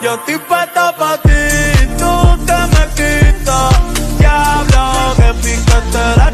Yo estoy puesto pa' ti, tú te me quitas. Diablo, que picaste la